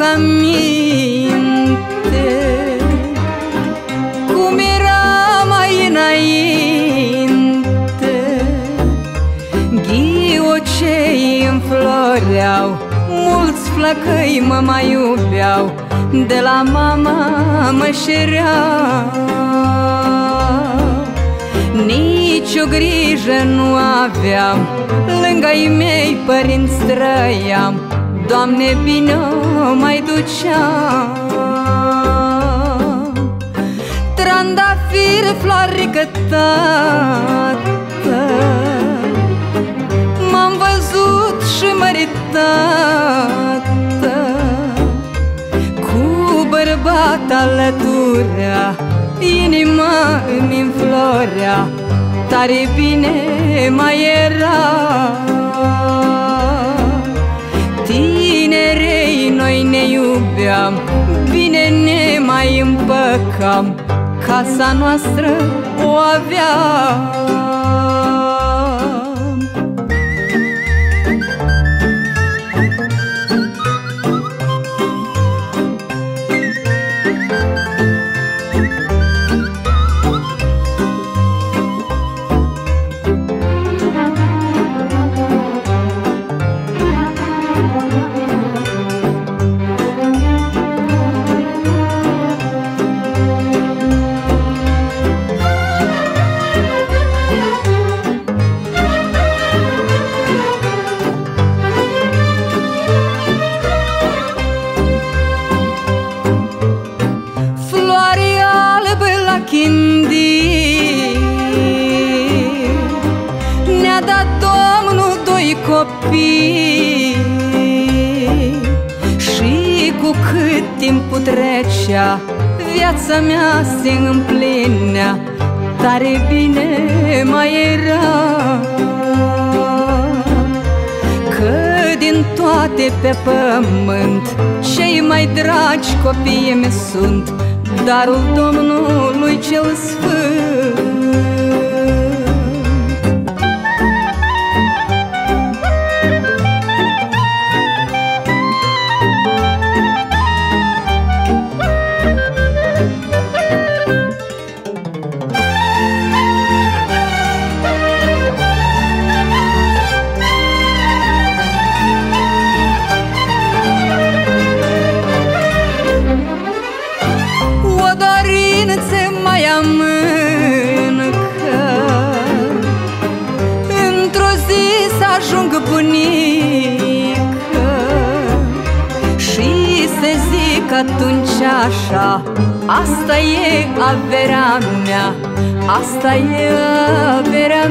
aminte Cum era mai înainte. Ghiocei înfloreau Mulți flăcăi mă mai iubeau De la mama mă șereau. Nici o grijă nu aveam Lângă ei mei părinți trăiam Doamne, bine o mai duceam Trandafir, floare tată M-am văzut și măritată. Cu bărbat alăturea Inima îmi înflorea. Tare bine mai era iubeam Bine ne mai împăcam. Casa noastră o aveam Ne-a dat Domnul doi copii. Și cu cât timpul trecea Viața mea se împlinea Tare bine mai era. Că din toate pe pământ Cei mai dragi copii mi sunt Darul Domnului cel Sfânt zic atunci așa Asta e averea mea Asta e averea